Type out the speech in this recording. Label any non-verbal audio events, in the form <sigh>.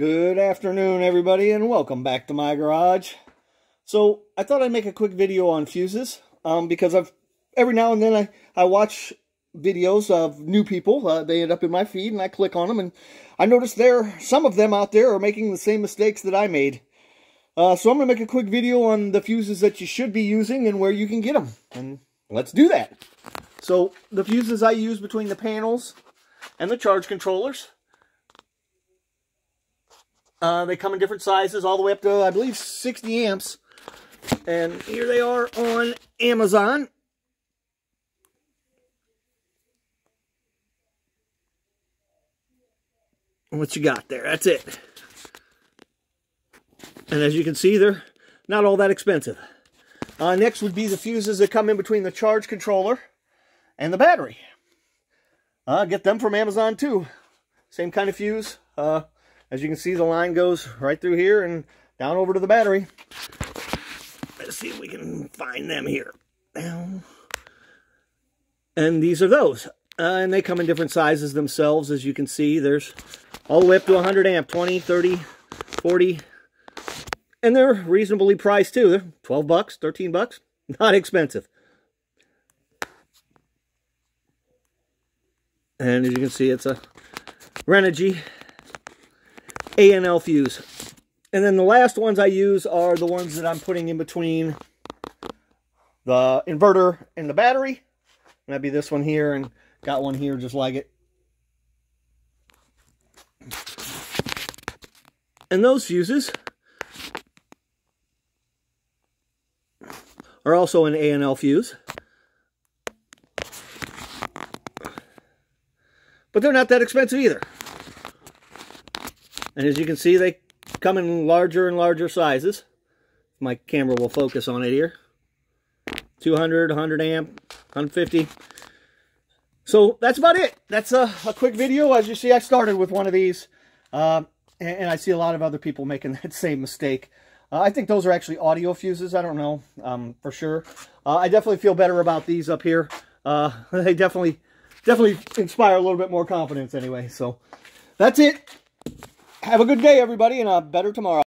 Good afternoon, everybody, and welcome back to my garage. So, I thought I'd make a quick video on fuses, um, because I've every now and then I, I watch videos of new people. Uh, they end up in my feed, and I click on them, and I notice there, some of them out there are making the same mistakes that I made. Uh, so I'm going to make a quick video on the fuses that you should be using and where you can get them. And let's do that. So, the fuses I use between the panels and the charge controllers uh, they come in different sizes, all the way up to, I believe, 60 amps. And here they are on Amazon. What you got there? That's it. And as you can see, they're not all that expensive. Uh, next would be the fuses that come in between the charge controller and the battery. Uh, get them from Amazon too. Same kind of fuse. Uh, as you can see, the line goes right through here and down over to the battery. Let's see if we can find them here. And these are those. Uh, and they come in different sizes themselves, as you can see. There's all the way up to 100 amp, 20, 30, 40. And they're reasonably priced too. They're 12 bucks, 13 bucks. <laughs> Not expensive. And as you can see, it's a Renogy ANL fuse. And then the last ones I use are the ones that I'm putting in between the inverter and the battery. And that'd be this one here and got one here just like it. And those fuses are also an ANL fuse. But they're not that expensive either. And as you can see, they come in larger and larger sizes. My camera will focus on it here. 200, 100 amp, 150. So that's about it. That's a, a quick video. As you see, I started with one of these. Uh, and, and, I see a lot of other people making <laughs> that same mistake. Uh, I think those are actually audio fuses. I don't know um, for sure. Uh, I definitely feel better about these up here. Uh, <laughs> they definitely, definitely inspire a little bit more confidence anyway. So that's it. Have a good day, everybody, and a better tomorrow.